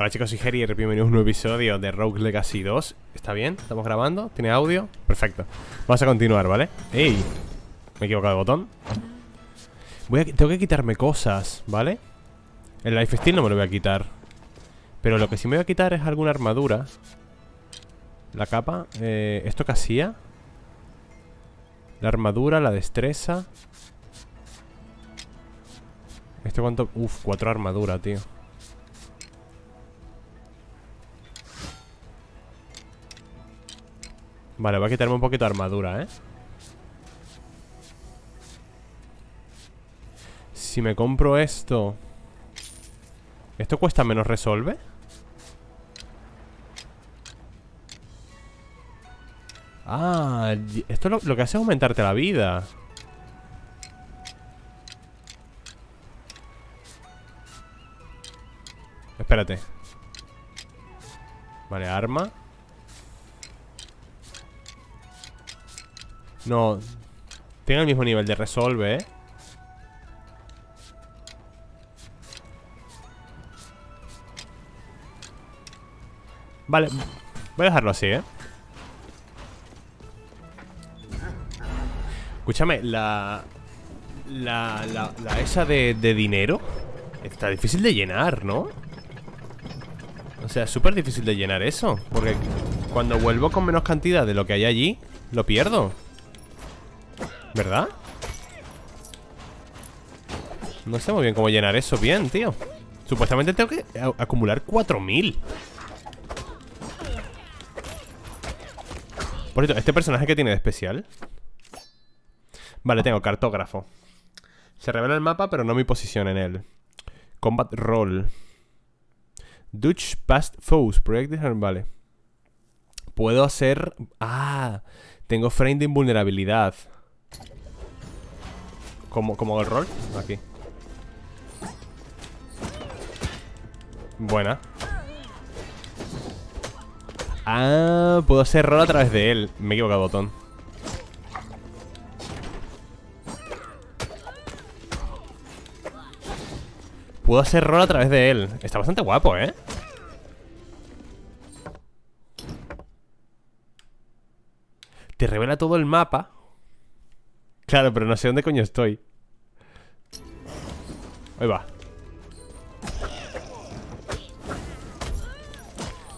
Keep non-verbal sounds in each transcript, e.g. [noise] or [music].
Hola chicos, soy Jerry bienvenidos a un nuevo episodio de Rogue Legacy 2 ¿Está bien? ¿Estamos grabando? ¿Tiene audio? Perfecto Vamos a continuar, ¿vale? ¡Ey! Me he equivocado de botón Tengo que quitarme cosas, ¿vale? El lifesteal no me lo voy a quitar Pero lo que sí me voy a quitar es alguna armadura La capa eh, ¿Esto qué hacía? La armadura, la destreza ¿Esto cuánto? Uf, cuatro armaduras, tío Vale, voy a quitarme un poquito de armadura, ¿eh? Si me compro esto ¿Esto cuesta menos resolve? Ah, esto lo, lo que hace es aumentarte la vida Espérate Vale, arma No Tiene el mismo nivel de resolve, ¿eh? Vale Voy a dejarlo así, ¿eh? Escúchame, la... La, la, la esa de, de dinero Está difícil de llenar, ¿no? O sea, súper difícil de llenar eso Porque cuando vuelvo con menos cantidad de lo que hay allí Lo pierdo ¿Verdad? No sé muy bien cómo llenar eso bien, tío. Supuestamente tengo que acumular 4000 Por cierto, ¿este personaje que tiene de especial? Vale, tengo cartógrafo. Se revela el mapa, pero no mi posición en él. Combat Roll. Dutch Past Foes. Project Vale. Puedo hacer... Ah, tengo frame de invulnerabilidad ¿Cómo, cómo el rol? Aquí. Buena. Ah, puedo hacer rol a través de él. Me he equivocado botón Puedo hacer rol a través de él. Está bastante guapo, ¿eh? Te revela todo el mapa Claro, pero no sé dónde coño estoy Ahí va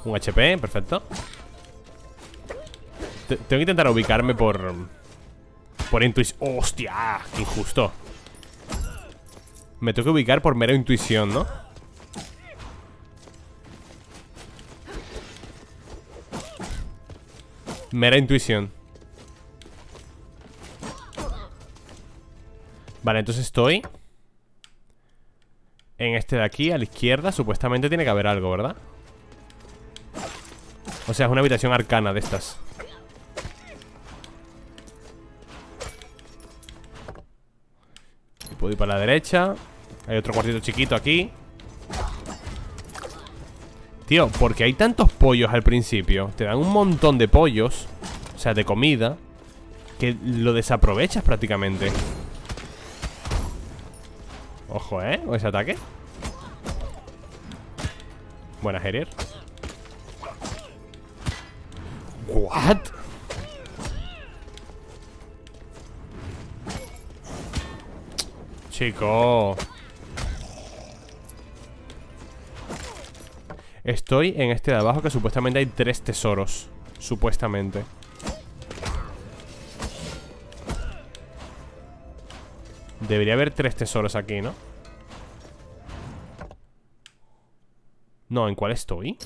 Un HP, perfecto Tengo que intentar ubicarme por... Por intuición ¡Hostia! ¡Qué injusto! Me tengo que ubicar por mera intuición, ¿no? Mera intuición Vale, entonces estoy En este de aquí, a la izquierda. Supuestamente tiene que haber algo, ¿verdad? O sea, es una habitación arcana de estas. Puedo ir para la derecha. Hay otro cuartito chiquito aquí. Tío, porque hay tantos pollos al principio Te dan un montón de pollos O sea, de comida Que lo desaprovechas prácticamente Ojo, ¿eh? Con ese ataque. Buena, Herier ¿What? Chico. Estoy en este de abajo que supuestamente hay tres tesoros. Supuestamente Debería haber tres tesoros aquí, ¿no? No, ¿en cuál estoy?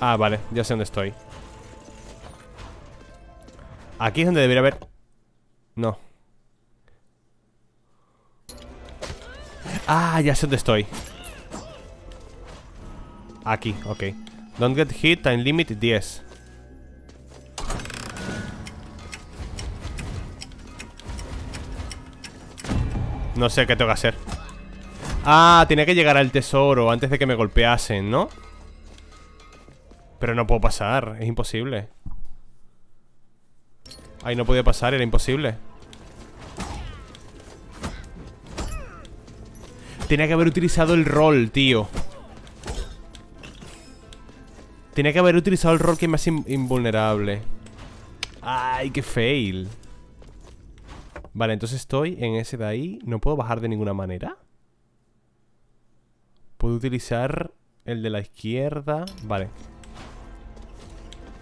Ah, vale, ya sé dónde estoy. Aquí es donde debería haber No. Ah, ya sé dónde estoy. Aquí, ok. Don't get hit, time limit 10 No sé qué tengo que hacer. Ah, tenía que llegar al tesoro antes de que me golpeasen, ¿no? Pero no puedo pasar, es imposible. Ay, no podía pasar, era imposible. Tenía que haber utilizado el rol, tío. Tenía que haber utilizado el rol que es más invulnerable. Ay, qué fail Vale, entonces estoy en ese de ahí ¿No puedo bajar de ninguna manera? Puedo utilizar el de la izquierda Vale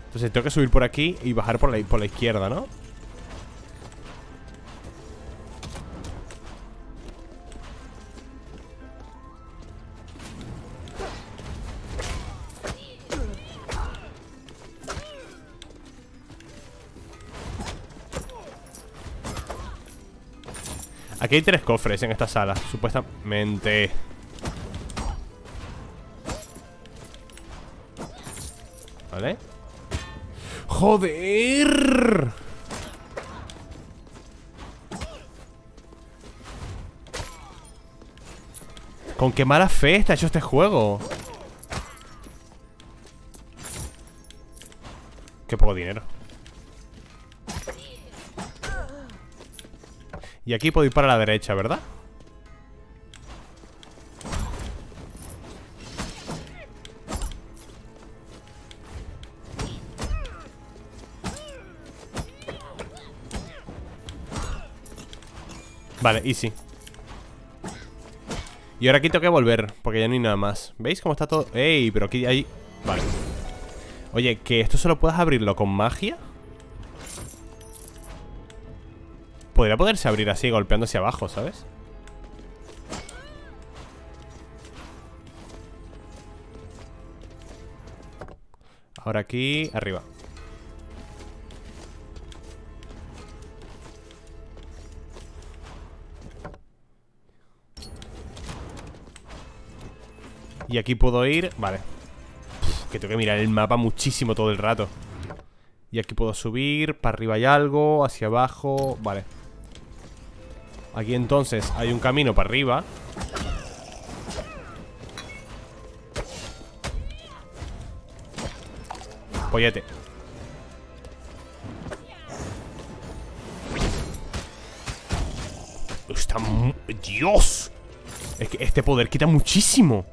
Entonces tengo que subir por aquí y bajar por la, por la izquierda, ¿no? Aquí hay tres cofres en esta sala, supuestamente. ¿Vale? ¡Joder! ¿Con qué mala fe está hecho este juego? Qué poco dinero Y aquí puedo ir para la derecha, ¿verdad? Vale, easy Y ahora aquí tengo que volver Porque ya no hay nada más ¿Veis cómo está todo? ¡Ey! Pero aquí hay... Vale Oye, ¿que esto solo puedes abrirlo con magia? Podría poderse abrir así, golpeando hacia abajo, ¿sabes? Ahora aquí, arriba. Y aquí puedo ir, vale. Que tengo que mirar el mapa muchísimo todo el rato. Y aquí puedo subir Para arriba hay algo, hacia abajo Vale Aquí entonces hay un camino para arriba. Pollete. Está... ¡Dios! Es que este poder quita muchísimo.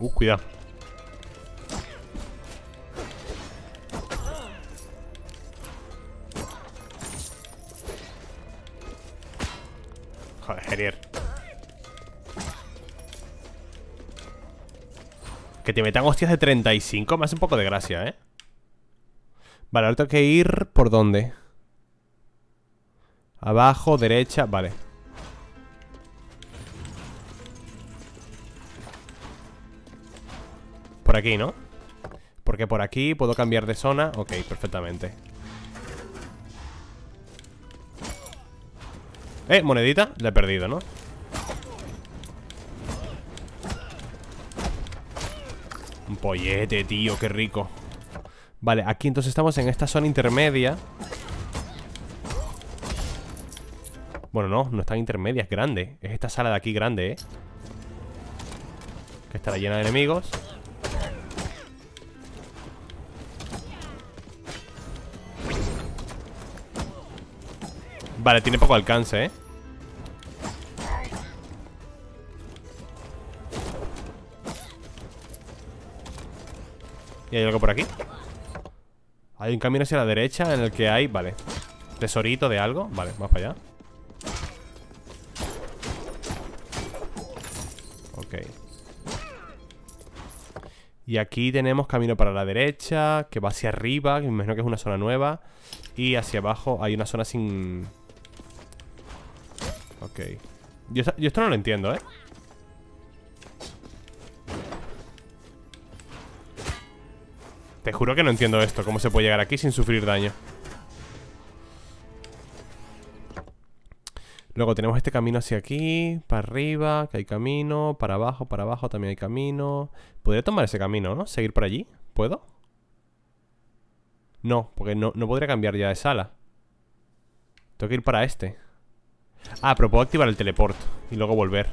Uh, cuidado Que te metan hostias de 35 me hace un poco de gracia, ¿eh? Vale, ahora tengo que ir... ¿Por dónde? Abajo, derecha, vale Por aquí, ¿no? Porque por aquí puedo cambiar de zona Ok, perfectamente Eh, monedita La he perdido, ¿no? Un pollete, tío, qué rico Vale, aquí entonces estamos en esta zona intermedia Bueno, no, no está tan intermedia, es grande Es esta sala de aquí grande, ¿eh? Que estará llena de enemigos Vale, tiene poco alcance, ¿eh? ¿Y hay algo por aquí? Hay un camino hacia la derecha en el que hay... Vale Tesorito de algo Vale, vamos para allá Ok Y aquí tenemos camino para la derecha Que va hacia arriba Que me imagino que es una zona nueva Y hacia abajo hay una zona sin... Ok yo, yo esto no lo entiendo, ¿eh? Te juro que no entiendo esto Cómo se puede llegar aquí sin sufrir daño Luego tenemos este camino hacia aquí Para arriba, que hay camino Para abajo, para abajo también hay camino Podría tomar ese camino, ¿no? Seguir por allí ¿Puedo? No, porque no, no podría cambiar ya de sala Tengo que ir para este Ah, pero puedo activar el teleport y luego volver.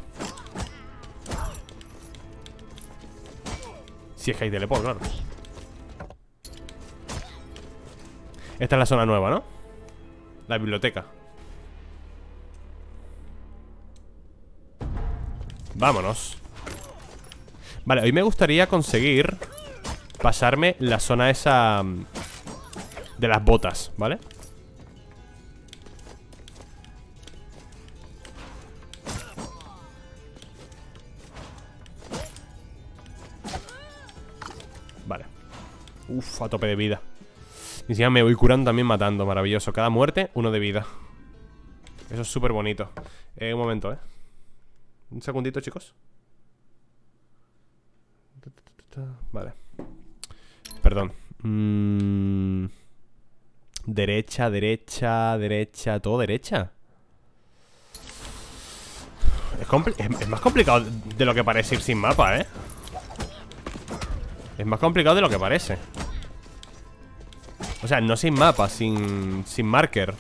Si es que hay teleport, claro. Esta es la zona nueva, ¿no? La biblioteca. Vámonos. Vale, hoy me gustaría conseguir pasarme la zona esa mm, de las botas, ¿vale? vale Uf, a tope de vida. Y encima me voy curando también matando Maravilloso, cada muerte, uno de vida. Eso es súper bonito. Eh, Un momento, eh. Un segundito, chicos. Vale. Perdón. Mm, Derecha, derecha, derecha. Todo derecha es, es, más complicado de lo que parece ir sin mapa, ¿eh? Es más complicado de lo que parece O sea, no sin mapa, sin, sin marker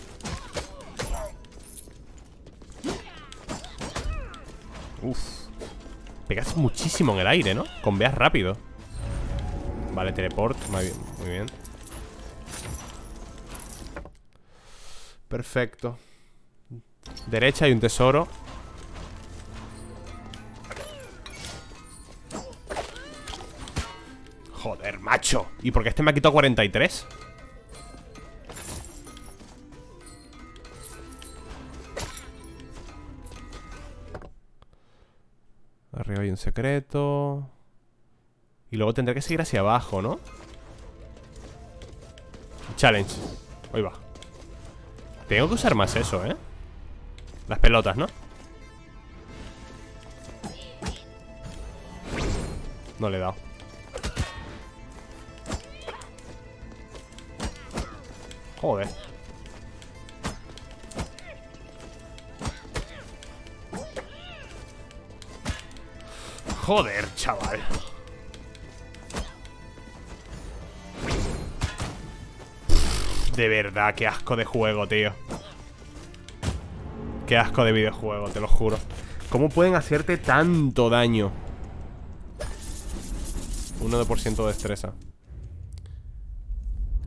Uf Pegas muchísimo en el aire, ¿no? Con veas rápido Vale, teleport, muy bien. Perfecto Derecha hay un tesoro Joder, macho ¿Y por qué este me ha quitado 43? Un secreto y luego tendré que seguir hacia abajo, ¿no? Challenge Ahí va Tengo que usar más eso, ¿eh? Las pelotas, ¿no? No le he dado Joder Joder, chaval De verdad, qué asco de juego, tío Qué asco de videojuego, te lo juro ¿Cómo pueden hacerte tanto daño? 1% de destreza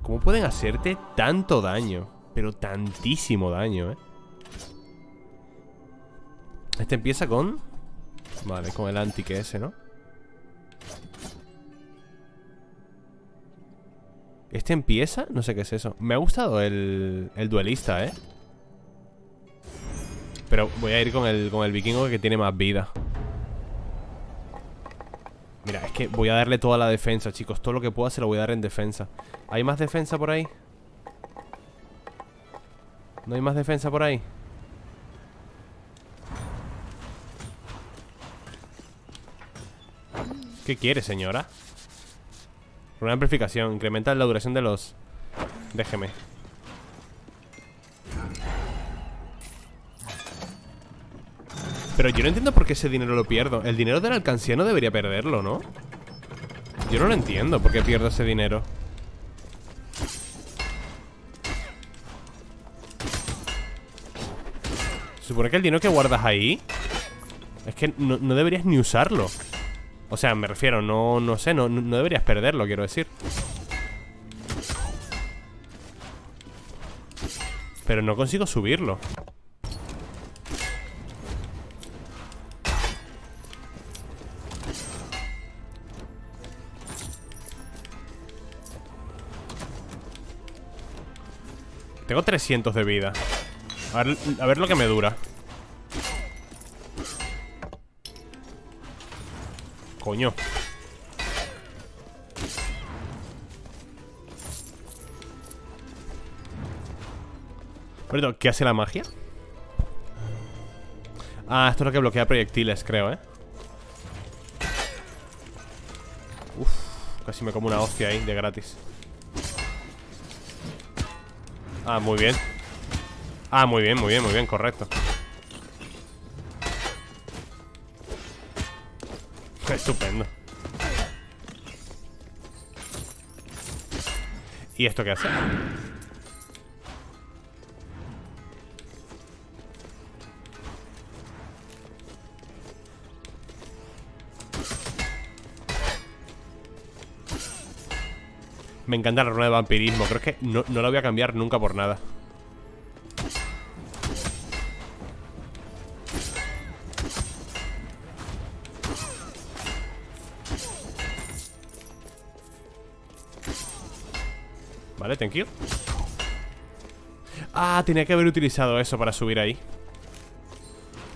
¿Cómo pueden hacerte tanto daño? Pero tantísimo daño, ¿eh? Este empieza con... Vale, con el anti que ese, ¿no? ¿Este empieza? No sé qué es eso Me ha gustado el, el duelista, ¿eh? Pero voy a ir con el, con el vikingo que tiene más vida Mira, es que voy a darle toda la defensa, chicos Todo lo que pueda se lo voy a dar en defensa ¿Hay más defensa por ahí? ¿No hay más defensa por ahí? ¿Qué quiere, señora? Una amplificación. Incrementa la duración de los... Déjeme. Pero yo no entiendo por qué ese dinero lo pierdo. El dinero del alcancía no debería perderlo, ¿no? Yo no lo entiendo por qué pierdo ese dinero. supone que el dinero que guardas ahí Es que no, no deberías ni usarlo o sea, me refiero, no, no sé, no, no deberías perderlo, quiero decir. Pero no consigo subirlo. Tengo 300 de vida. A ver, a ver lo que me dura Coño ¿qué hace la magia? Ah, esto es lo que bloquea proyectiles, creo, ¿eh? Uf, casi me como una hostia ahí, de gratis Ah, muy bien Ah, muy bien, muy bien, muy bien, correcto Estupendo ¿Y esto qué hace? Me encanta la runa de vampirismo Creo que no, no la voy a cambiar nunca por nada Vale, thank you. Ah, tenía que haber utilizado eso para subir ahí.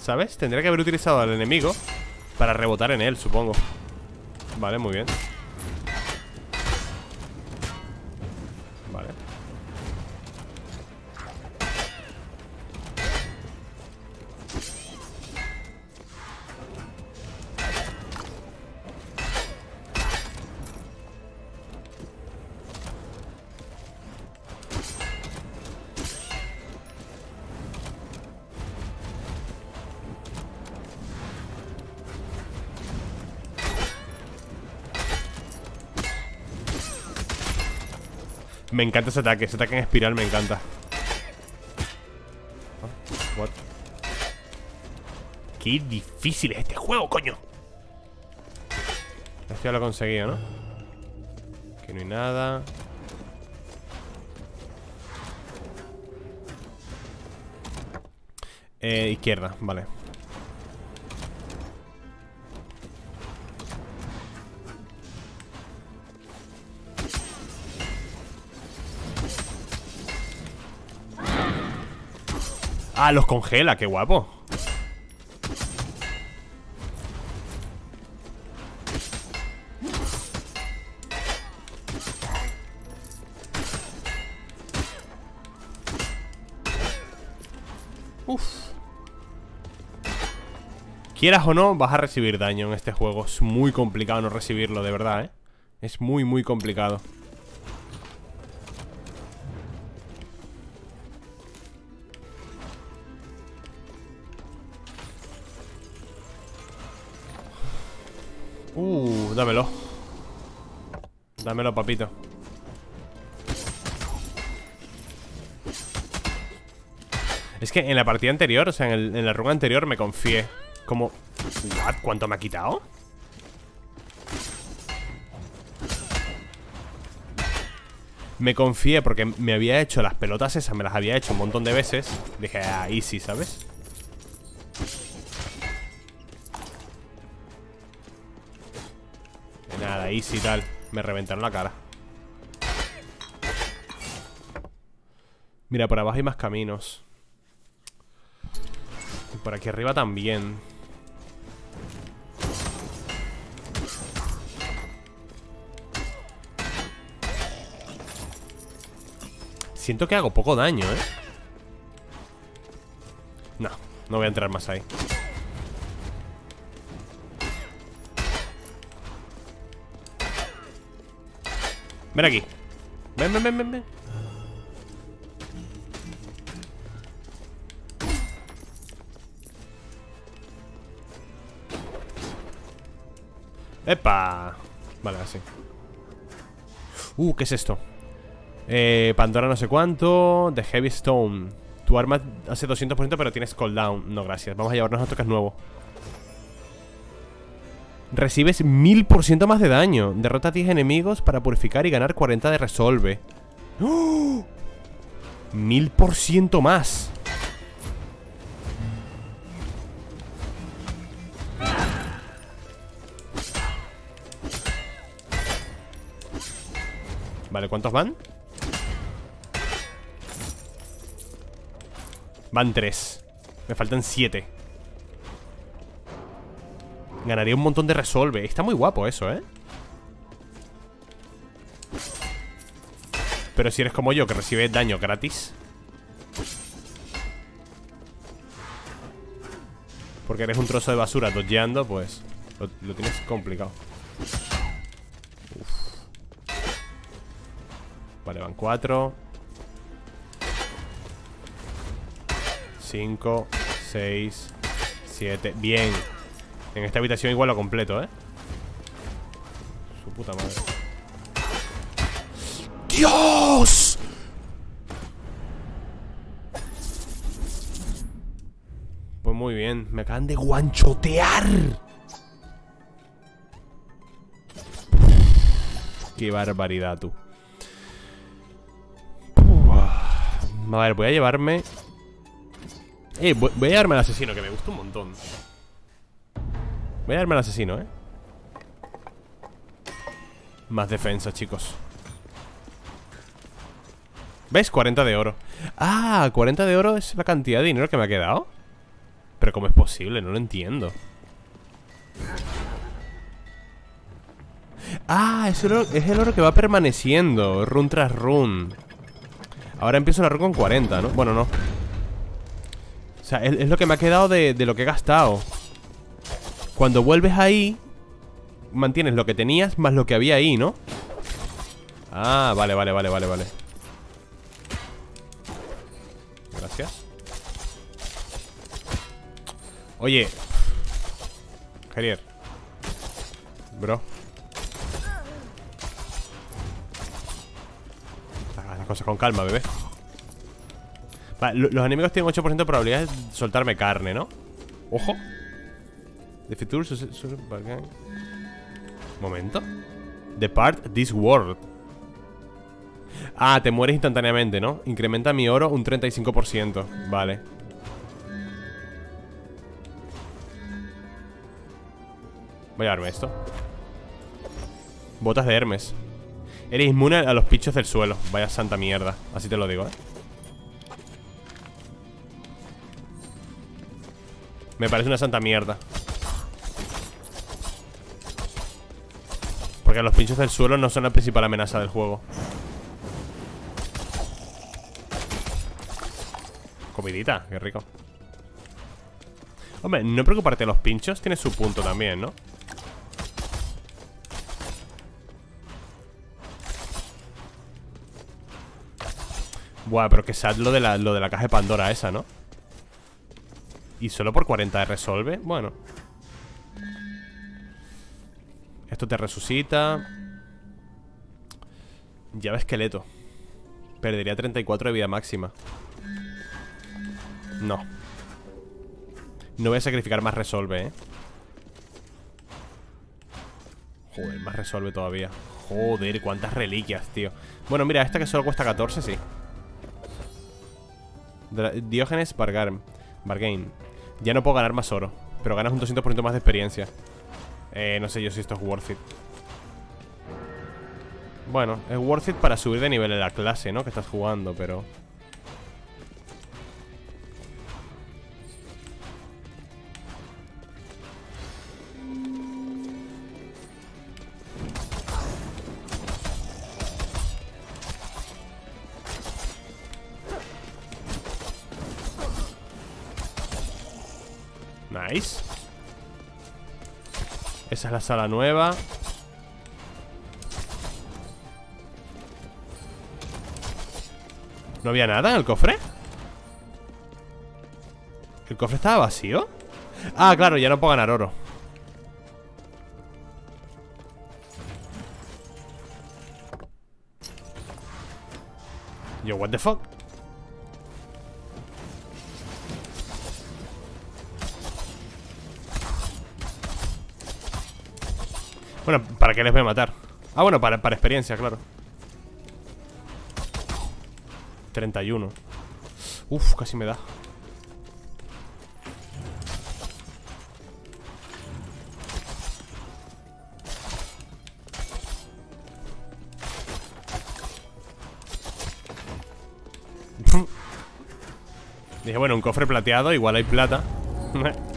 ¿Sabes? Tendría que haber utilizado al enemigo Para rebotar en él, supongo. Vale, muy bien Me encanta ese ataque, ese ataque en espiral me encanta ah, What? Qué difícil es este juego, coño Esto ya lo he conseguido, ¿no? Aquí no hay nada eh, Izquierda, vale Ah, los congela, qué guapo. Uf. Quieras o no, vas a recibir daño en este juego. Es muy complicado no recibirlo, de verdad, ¿eh? Es muy, muy complicado Dámelo Dámelo, papito Es que en la partida anterior, o sea, en, en la run anterior me confié Como... ¿What? ¿Cuánto me ha quitado? Me confié porque me había hecho las pelotas esas Me las había hecho un montón de veces Dije, ah, easy, ¿sabes? Easy tal. Me reventaron la cara. Mira, por abajo hay más caminos. Y por aquí arriba también. Siento que hago poco daño, ¿eh? No, no voy a entrar más ahí Ven aquí. Ven, ven, ven, ven, ¡Epa! Vale, así. Uh, ¿qué es esto? Eh, Pandora no sé cuánto The Heavy Stone. Tu arma hace 200% pero tienes cooldown. No, gracias. Vamos a llevarnos que es nuevo Recibes 1000% más de daño. Derrota a 10 enemigos para purificar y ganar 40 de resolve. ¡Oh! 1000% más. Vale, ¿cuántos van? Van 3 Me faltan 7 Ganaría un montón de resolve. Está muy guapo eso, ¿eh? Pero si eres como yo, que recibe daño gratis. Porque eres un trozo de basura dodgeando, pues lo, tienes complicado. Vale, van cuatro. Cinco Seis Siete. Bien en esta habitación igual lo completo, ¿eh? Su puta madre. ¡Dios! Pues muy bien. Me acaban de guanchotear. Qué barbaridad, tú. A ver, voy a llevarme Eh, voy a llevarme al asesino Que me gusta un montón Voy a darme al asesino, ¿eh? Más defensa, chicos ¿Ves? 40 de oro Ah, 40 de oro es la cantidad de dinero que me ha quedado Pero ¿cómo es posible? No lo entiendo Ah, es el, oro, es el oro que va permaneciendo Run tras run Ahora empiezo la run con 40, ¿no? Bueno, no O sea, es, lo que me ha quedado de, de lo que he gastado Cuando vuelves ahí Mantienes lo que tenías más lo que había ahí, ¿no? Ah, vale, vale, vale, vale, vale. Gracias. Oye. Javier. Bro. Las cosas con calma, bebé. Vale, los enemigos tienen 8% de probabilidad de soltarme carne, ¿no? Ojo The future Momento. Depart this world. Ah, te mueres instantáneamente, ¿no? Incrementa mi oro un 35% Vale. Voy a darme esto. Botas de Hermes. Eres inmune a los pichos del suelo. Vaya santa mierda. Así te lo digo, ¿eh? Me parece una santa mierda Porque los pinchos del suelo no son la principal amenaza del juego Comidita, qué rico Hombre, no preocuparte los pinchos Tiene su punto también, ¿no? Buah, pero que sad lo de, la, lo de la caja de Pandora esa, ¿no? Y solo por 40 de resolve Bueno Esto te resucita. Llave esqueleto. Perdería 34 de vida máxima. No. No voy a sacrificar más resolve, eh Joder, más resolve todavía. Joder, cuántas reliquias, tío. Bueno, mira, esta que solo cuesta 14, sí. Diógenes Bargain. Ya no puedo ganar más oro Pero ganas un 200% más de experiencia Eh, no sé yo si esto es worth it Bueno, es worth it para subir de nivel en la clase, ¿no? Que estás jugando, pero... Esa es la sala nueva ¿No había nada en el cofre? ¿El cofre estaba vacío? Ah, claro, ya no puedo ganar oro Yo, what the fuck Bueno, ¿para qué les voy a matar? Ah, bueno, para, para experiencia, claro. 31 Uf, casi me da. [laughs] Dije, bueno, un cofre plateado Igual hay plata [laughs]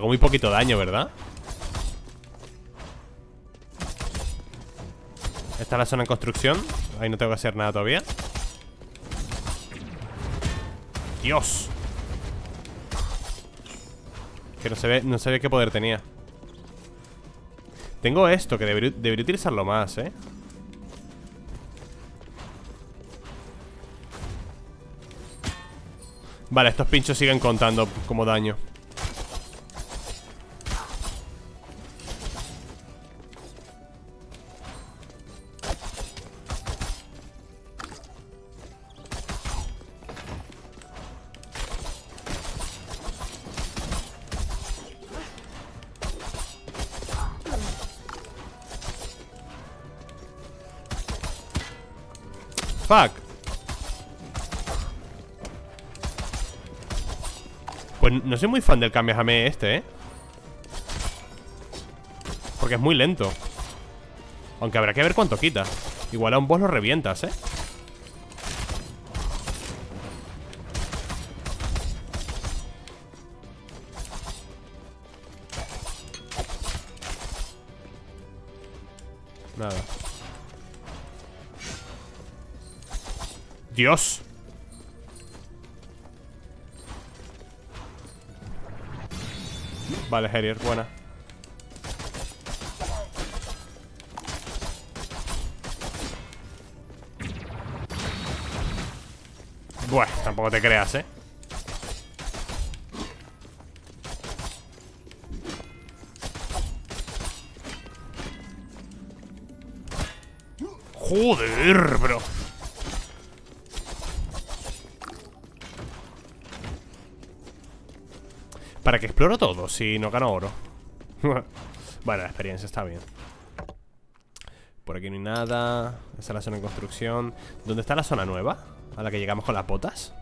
Hago muy poquito daño, ¿verdad? Esta es la zona en construcción Ahí no tengo que hacer nada todavía ¡Dios! Que no se ve, no se ve qué poder tenía Tengo esto, que debería, debería utilizarlo más, ¿eh? Vale, estos pinchos siguen contando como daño Pues no soy muy fan del Kamehameha este, ¿eh? Porque es muy lento Aunque habrá que ver cuánto quita Igual a un boss lo revientas, ¿eh? Dios. Vale, Harrier, buena. Bueno, tampoco te creas, ¿eh? Joder, bro ¿Para que exploro todo si no gano oro? [laughs] bueno, la experiencia está bien Por aquí no hay nada Esa es la zona de construcción ¿Dónde está la zona nueva? A la que llegamos con las botas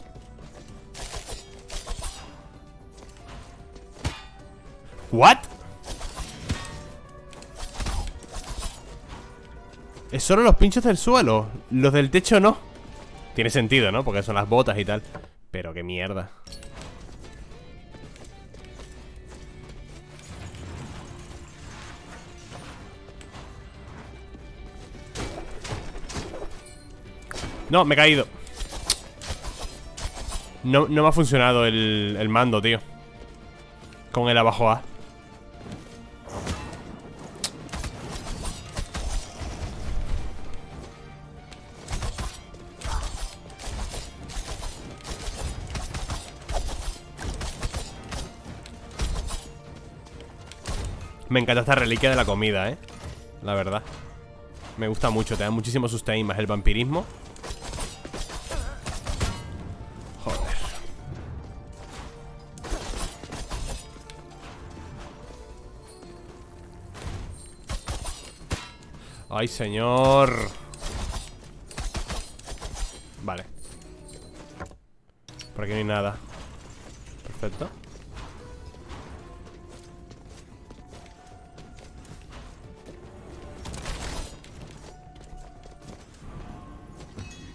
¿What? Es solo los pinchos del suelo Los del techo no Tiene sentido, ¿no? Porque son las botas y tal Pero qué mierda No, me he caído. No, no me ha funcionado el, el mando, tío. Con el abajo A. Me encanta esta reliquia de la comida, eh. La verdad. Me gusta mucho, te da muchísimo sustain Más el vampirismo ¡Ay, señor! Vale. Por aquí no hay nada. Perfecto.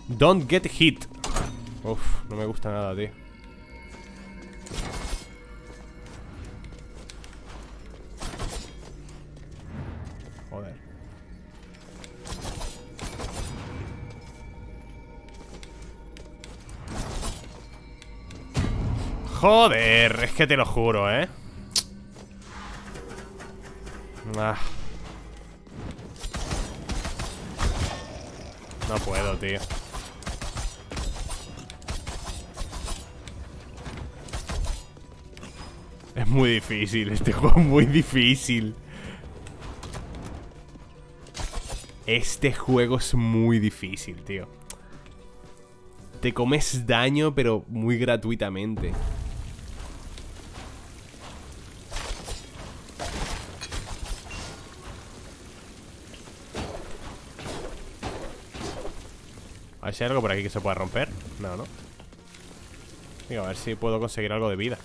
Don't get hit. Uf, no me gusta nada, tío Joder, es que te lo juro, ¿eh? Ah. No puedo, tío Es muy difícil, este [laughs] juego es muy difícil Este juego es muy difícil, tío Te comes daño, pero muy gratuitamente hay algo por aquí que se pueda romper. No, no a ver si puedo conseguir algo de vida.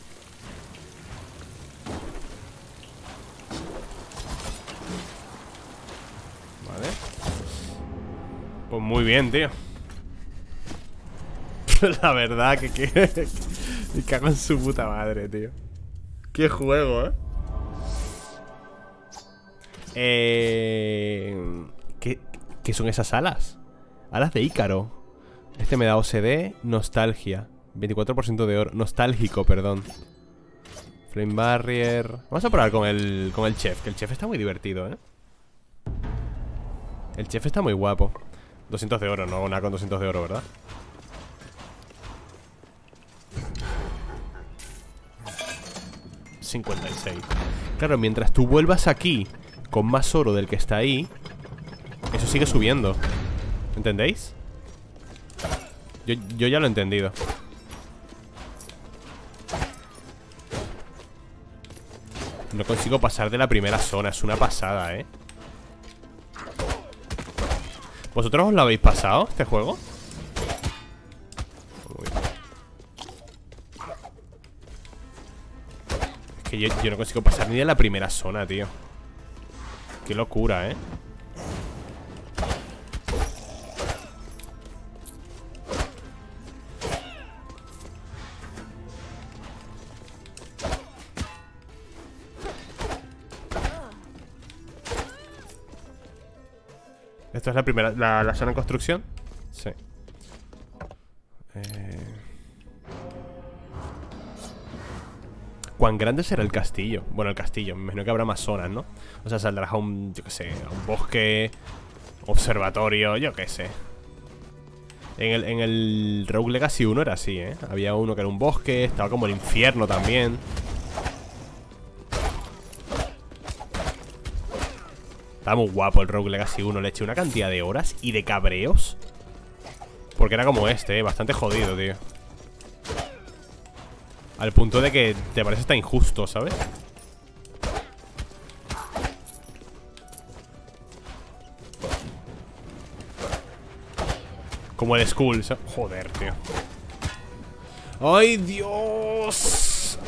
Vale. Pues muy bien, tío. [laughs] La verdad que, que Me cago en su puta madre, tío. Qué juego, eh Eh... ¿Qué, ¿Qué son esas alas? Alas de Ícaro Este me da OCD Nostalgia 24% de oro Nostálgico, perdón Flame Barrier Vamos a probar con el, con el chef Que el chef está muy divertido, ¿eh? El chef está muy guapo 200 de oro, no hago nada con 200 de oro, ¿verdad? $56 Claro, mientras tú vuelvas aquí Con más oro del que está ahí Eso sigue subiendo ¿Entendéis? Yo, yo ya lo he entendido No consigo pasar de la primera zona Es una pasada, ¿eh? ¿Vosotros os lo habéis pasado, este juego? Que yo, yo no consigo pasar ni de la primera zona, tío Qué locura, ¿eh? Esto es la primera, la, la zona en construcción Sí eh... ¿Cuán grande será el castillo? Bueno, el castillo, me imagino que habrá más zonas, ¿no? O sea, saldrás a un, yo qué sé, a un bosque Observatorio, yo qué sé en el, en el Rogue Legacy 1 era así, ¿eh? Había uno que era un bosque, estaba como el infierno también Estaba muy guapo el Rogue Legacy 1 Le eché una cantidad de horas y de cabreos Porque era como este, ¿eh? Bastante jodido, tío Al punto de que te parece hasta injusto, ¿sabes? Como el Skull Joder, tío ¡Ay, Dios!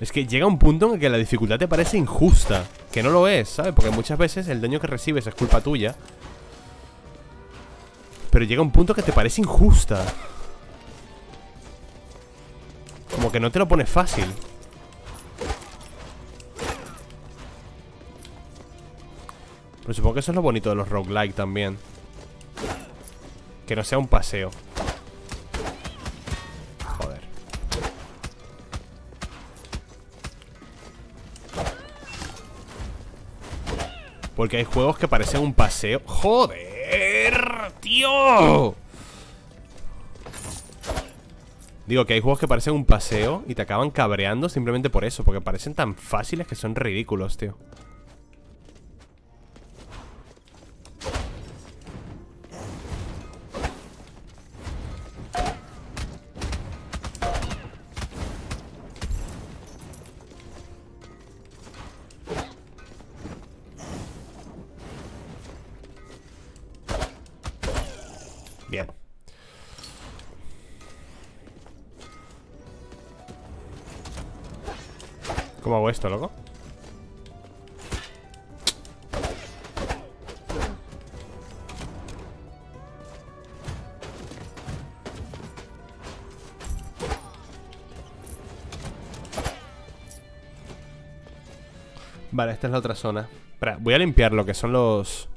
Es que llega un punto en el que la dificultad te parece injusta Que no lo es, ¿sabes? Porque muchas veces el daño que recibes es culpa tuya. Pero llega un punto que te parece injusta. Como que no te lo pone fácil. Pero supongo que eso es lo bonito de los roguelike también. Que no sea un paseo Porque hay juegos que parecen un paseo ¡Joder! ¡Tío! Digo que hay juegos que parecen un paseo Y te acaban cabreando simplemente por eso Porque parecen tan fáciles que son ridículos, tío ¿Cómo hago esto, loco? Vale, esta es la otra zona Espera, voy a limpiar lo que son los...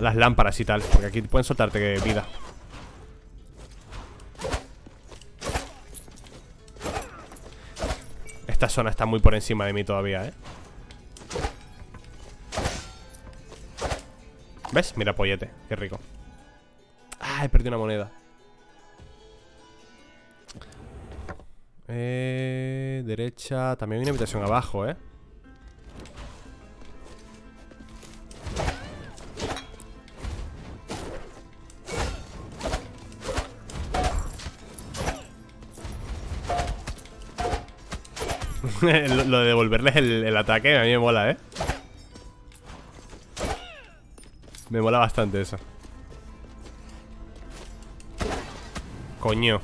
Las lámparas y tal Porque aquí pueden soltarte vida Zona está muy por encima de mí todavía, ¿eh? ¿Ves? Mira, pollete, qué rico Ah, he perdido una moneda Eh... Derecha También hay una habitación abajo, ¿eh? [laughs] lo de devolverles el, ataque a mí me mola, ¿eh? Me mola bastante eso Coño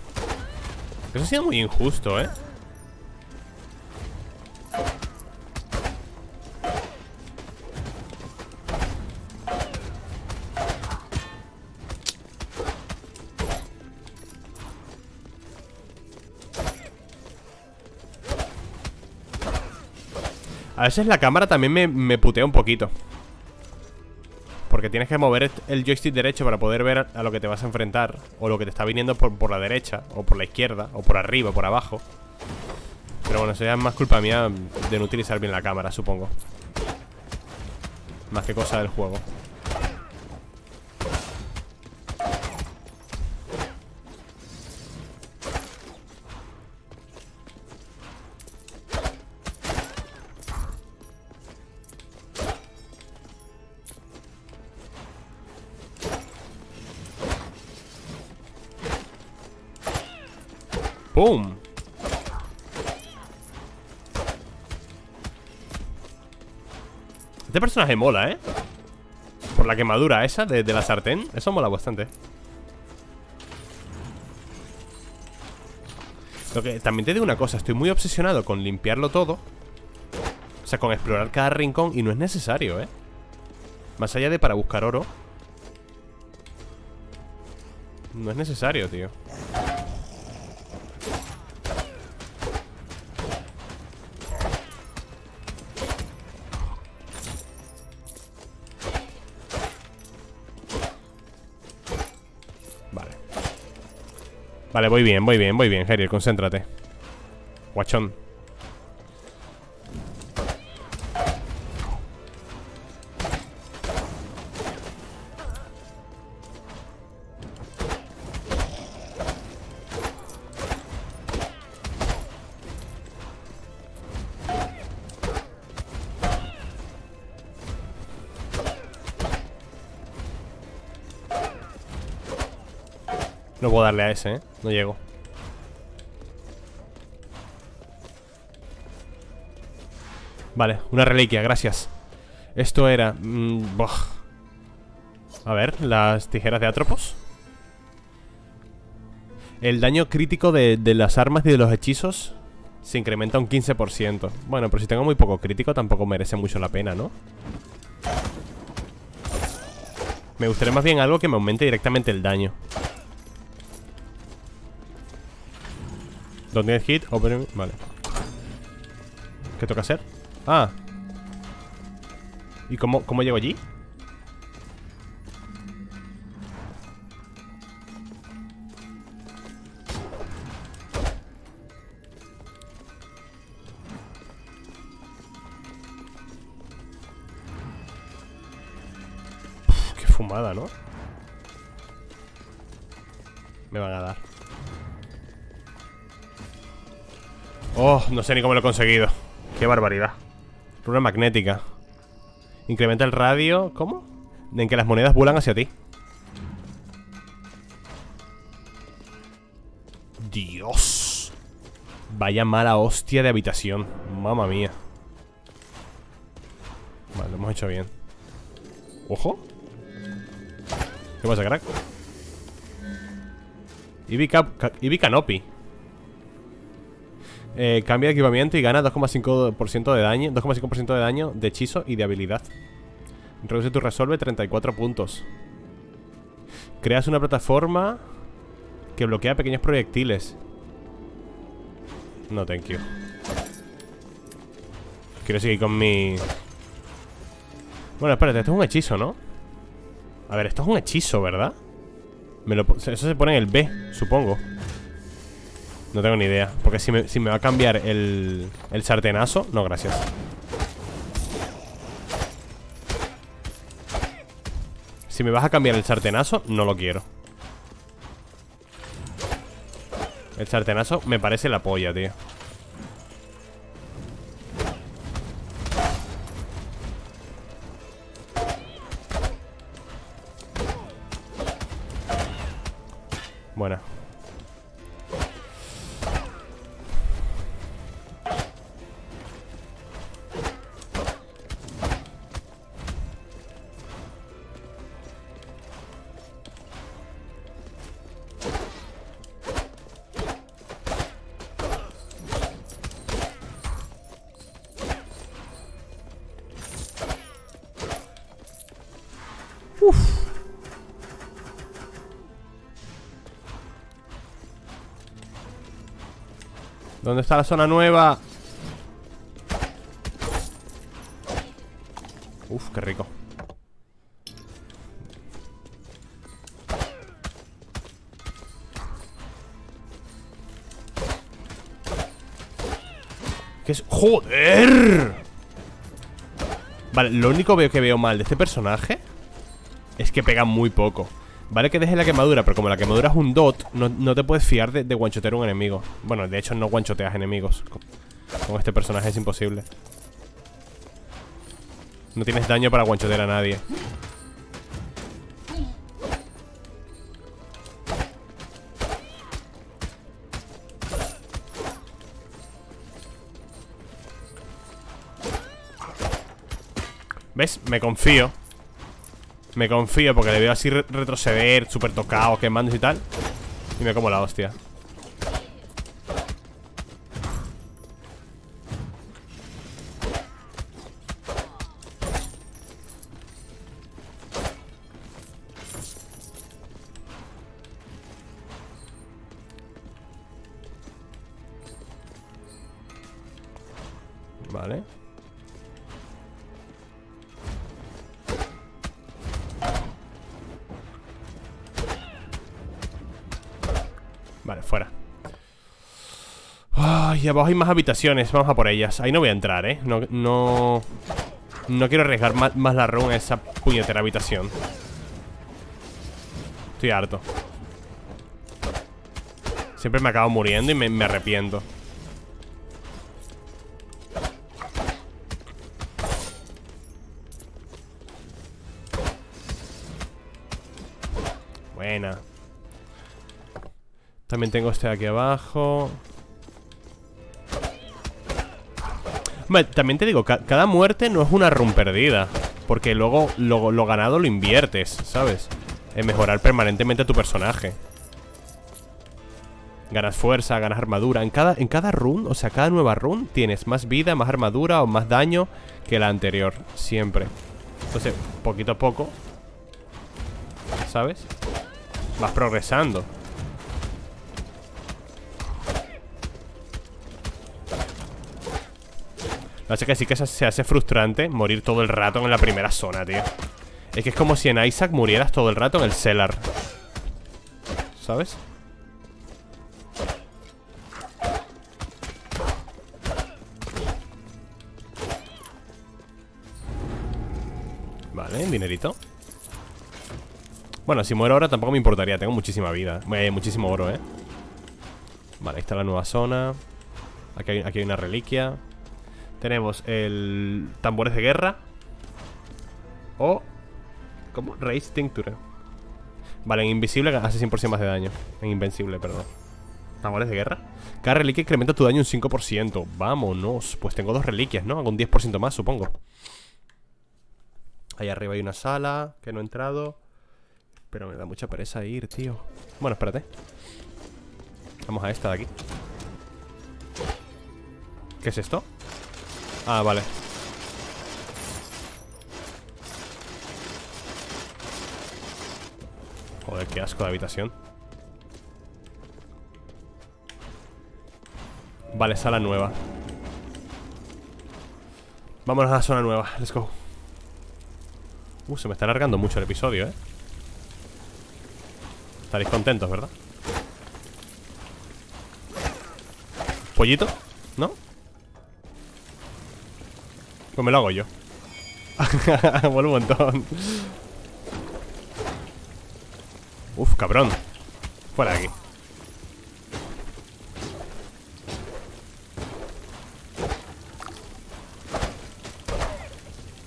Eso ha sido muy injusto, ¿eh? A veces la cámara también me, putea un poquito. Porque tienes que mover el joystick derecho para poder ver a lo que te vas a enfrentar O lo que te está viniendo por, la derecha O por la izquierda O por arriba, o por abajo. Pero bueno, eso ya es más culpa mía de no utilizar bien la cámara, supongo. Más que cosa del juego ¡Pum! Este personaje mola, ¿eh? Por la quemadura esa de, la sartén Eso mola bastante Lo que también te digo una cosa, estoy muy obsesionado con limpiarlo todo. O sea, con explorar cada rincón y no es necesario, ¿eh? Más allá de para buscar oro. No es necesario, tío. Vale, voy bien, voy bien, voy bien, Harry, concéntrate. Guachón. Ese, ¿eh? No llego Vale, una reliquia, gracias. Esto era... Mmm, a ver, las tijeras de Atropos. El daño crítico de, de las armas y de los hechizos Se incrementa un 15% Bueno, pero si tengo muy poco crítico Tampoco merece mucho la pena, ¿no? Me gustaría más bien algo que me aumente directamente el daño Don't get hit, open... Vale ¿Qué toca hacer? Ah ¿Y cómo, cómo llego allí? qué fumada, ¿no? Me van a dar Oh, no sé ni cómo lo he conseguido. Qué barbaridad. Runa magnética. Incrementa el radio... ¿Cómo? En que las monedas vuelan hacia ti. Dios. Vaya mala hostia de habitación. Mamma mía. Vale, lo hemos hecho bien. Ojo. ¿Qué pasa, crack? Ibi Canopy eh, cambia de equipamiento y gana 2,5% de daño 2,5% de daño de hechizo y de habilidad. Reduce tu resolve 34 puntos. Creas una plataforma Que bloquea pequeños proyectiles. No, thank you. Quiero seguir con mi... Bueno, espérate, esto es un hechizo, ¿no? A ver, esto es un hechizo, ¿verdad? Eso se pone en el B, supongo no tengo ni idea Porque si me, si me va a cambiar el, el sartenazo No, gracias. Si me vas a cambiar el sartenazo No lo quiero. El sartenazo me parece la polla, tío. Buena ¿Dónde está la zona nueva? Uf, qué rico ¿Qué es? ¡Joder! Vale, lo único que veo mal de este personaje Es que pega muy poco. Vale que deje la quemadura, pero como la quemadura es un dot No, te puedes fiar de, de guanchotear un enemigo. Bueno, de hecho no guanchoteas enemigos. Con, este personaje es imposible. No tienes daño para guanchotear a nadie. ¿Ves? Me confío me confío porque le veo así retroceder Súper tocado, quemando y tal. Y me como la hostia Vale, fuera. Ay, abajo hay más habitaciones. Vamos a por ellas. Ahí no voy a entrar, ¿eh? No, no... No quiero arriesgar más, la run en esa puñetera habitación. Estoy harto. Siempre me acabo muriendo y me, me arrepiento tengo este aquí abajo. También te digo, cada muerte no es una run perdida Porque luego lo, ganado lo inviertes, ¿sabes? En mejorar permanentemente tu personaje. Ganas fuerza, ganas armadura. En cada, en cada run, o sea, cada nueva run Tienes más vida, más armadura o más daño que la anterior Siempre. Entonces, poquito a poco ¿Sabes? Vas progresando No sé que sí que se hace frustrante morir todo el rato en la primera zona, tío. Es que es como si en Isaac murieras todo el rato en el cellar. ¿Sabes? Vale, dinerito Bueno, si muero ahora tampoco me importaría Tengo muchísima vida eh, Muchísimo oro, eh Vale, ahí está la nueva zona Aquí aquí hay una reliquia tenemos el tambores de guerra O ¿Cómo? Race Tincture. Vale, en invisible hace 100% más de daño. En invencible, perdón. Tambores de guerra. Cada reliquia incrementa tu daño un 5% Vámonos. Pues tengo dos reliquias, ¿no? Hago un 10% más, supongo. Ahí arriba hay una sala Que no he entrado. Pero me da mucha pereza ir, tío. Bueno, espérate. Vamos a esta de aquí. ¿Qué es esto? Ah, vale. Joder, qué asco de habitación. Vale, sala nueva. Vámonos a la zona nueva, let's go. Uh, se me está alargando mucho el episodio, eh. Estaréis contentos, ¿verdad? ¿Pollito? Pues me lo hago yo [laughs] Vuelvo un montón Uf, cabrón Fuera de aquí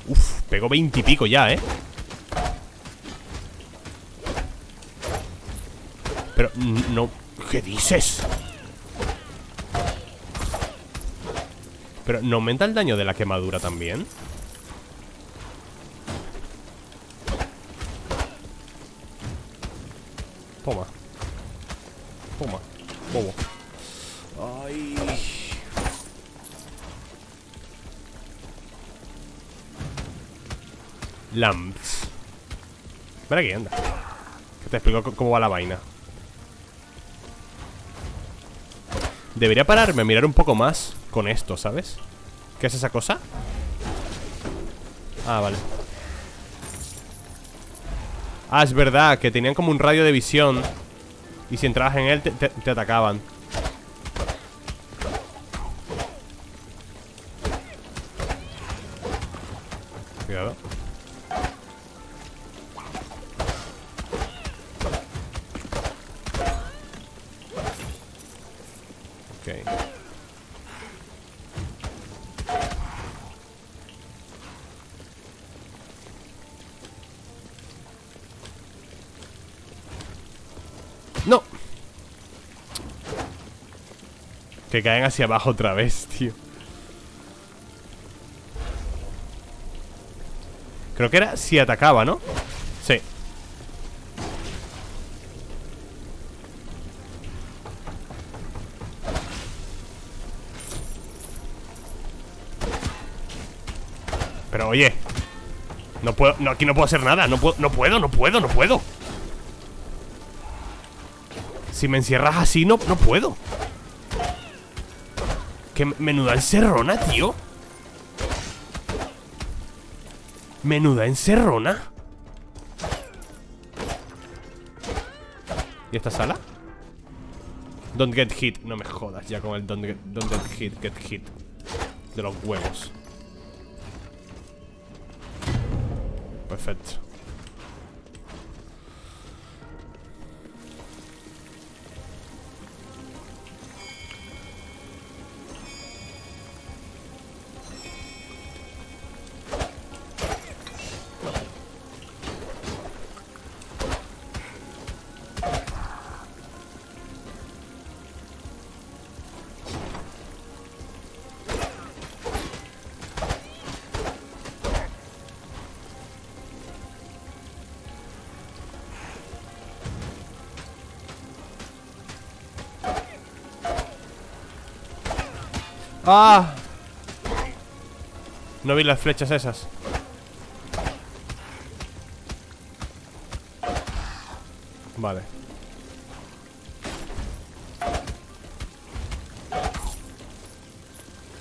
Uf, pegó veintipico ya, ¿eh? Pero, no... ¿Qué dices? Pero ¿no aumenta el daño de la quemadura también? Toma. Toma. Bobo. Ay. Lamps. Ven aquí, anda. Que te explico cómo va la vaina. Debería pararme a mirar un poco más con esto, ¿sabes? ¿Qué es esa cosa? Ah, vale Ah, es verdad, que tenían como un radio de visión Y si entrabas en él te, te atacaban Que caen hacia abajo otra vez, tío. Creo que era si atacaba, ¿no? Sí. Pero oye No puedo, aquí no puedo hacer nada No puedo, no puedo, no puedo, no puedo. Si me encierras así, no, no puedo que menuda encerrona, tío. Menuda encerrona. ¿Y esta sala? Don't get hit. No me jodas ya con el don't get, don't get hit, get hit. De los huevos. Perfecto. ¡Ah! No vi las flechas esas Vale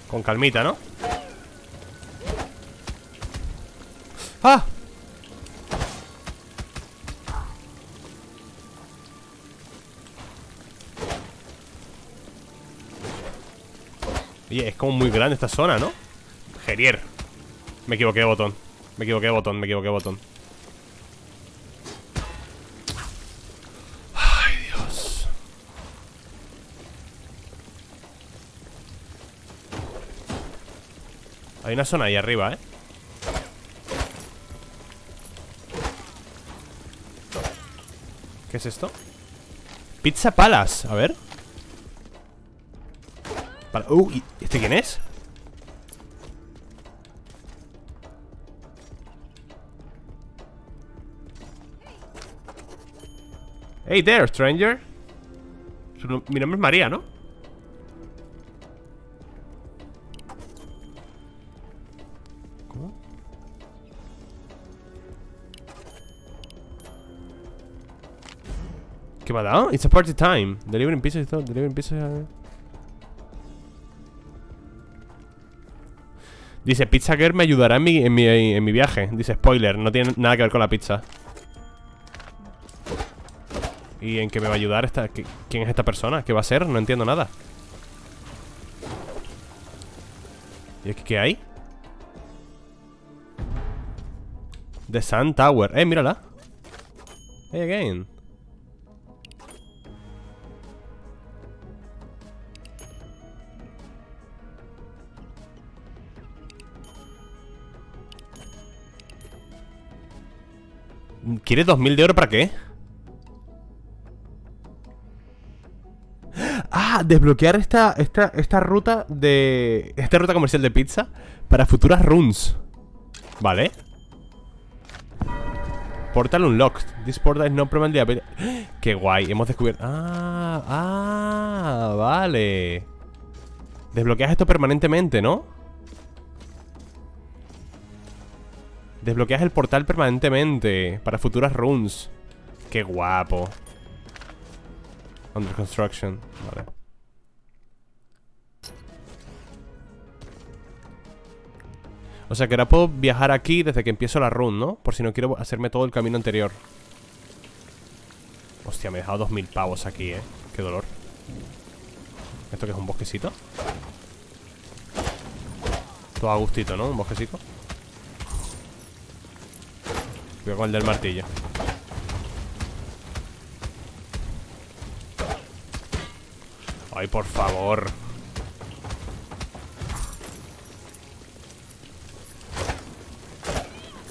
Con calmita, ¿no? Es como muy grande esta zona, ¿no? Gerier Me equivoqué de botón Me equivoqué de botón, me equivoqué de botón Ay, Dios Hay una zona ahí arriba, ¿eh? ¿Qué es esto? Pizza Palace, a ver Uh, ¿este quién es? Hey there, stranger Mi nombre es María, ¿no? ¿Qué me ha dado? It's a party time Delivering pieces, delivering pieces Dice, Pizza Girl me ayudará en mi, en, mi, viaje Dice, spoiler, no tiene nada que ver con la pizza ¿Y en qué me va a ayudar esta? ¿Quién es esta persona? ¿Qué va a ser? No entiendo nada ¿Y aquí qué hay? The Sun Tower Eh, mírala Hey again ¿Quieres 2000 de oro para qué? Ah, desbloquear esta, esta, esta ruta de... Esta ruta comercial de pizza Para futuras runs Vale Portal unlocked This portal is no permanently [gasps] Qué guay, hemos descubierto Ah, ah, vale Desbloqueas esto permanentemente, ¿no? Desbloqueas el portal permanentemente Para futuras runs Qué guapo Under construction Vale O sea que ahora puedo viajar aquí desde que empiezo la run, ¿no? Por si no quiero hacerme todo el camino anterior Hostia, me he dejado dos mil pavos aquí, ¿eh? Qué dolor ¿Esto que es un bosquecito? Todo a gustito, ¿no? Un bosquecito Cuidado con el del martillo Ay, por favor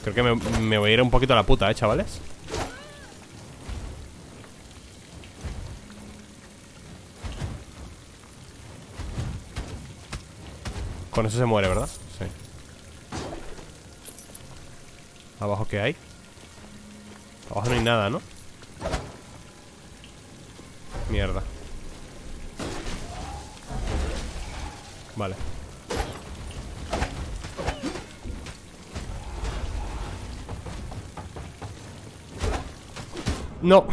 Creo que me, voy a ir un poquito a la puta, ¿eh, chavales? Con eso se muere, ¿verdad? Sí ¿Abajo qué hay? Abajo no hay nada, ¿no? Mierda Vale No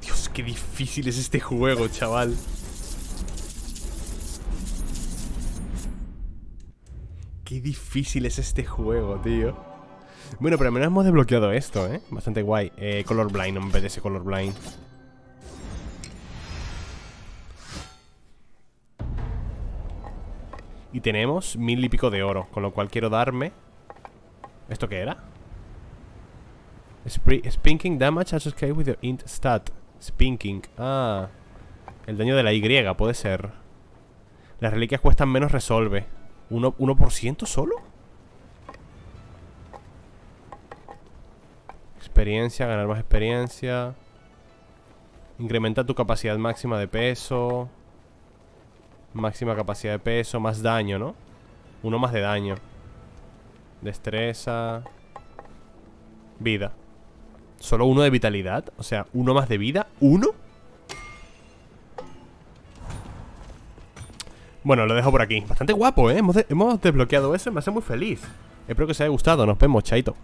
Dios, qué difícil es este juego, chaval Qué difícil es este juego, tío. Bueno, pero al menos hemos desbloqueado esto, ¿eh? Bastante guay. Eh, colorblind, no me apetece colorblind. Y tenemos mil y pico de oro, con lo cual quiero darme... ¿Esto qué era? Spinking damage associated with the int stat. Spinking. Ah. El daño de la Y, puede ser. Las reliquias cuestan menos resolve. ¿1%, 1 solo? Experiencia, ganar más experiencia. Incrementa tu capacidad máxima de peso. Máxima capacidad de peso, más daño, ¿no? Uno más de daño. Destreza. Vida. Solo uno de vitalidad. O sea, uno más de vida. ¿Uno? Bueno, lo dejo por aquí. Bastante guapo, ¿eh? Hemos, hemos desbloqueado eso y me hace muy feliz. Espero que os haya gustado. Nos vemos, chaito.